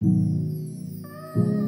Música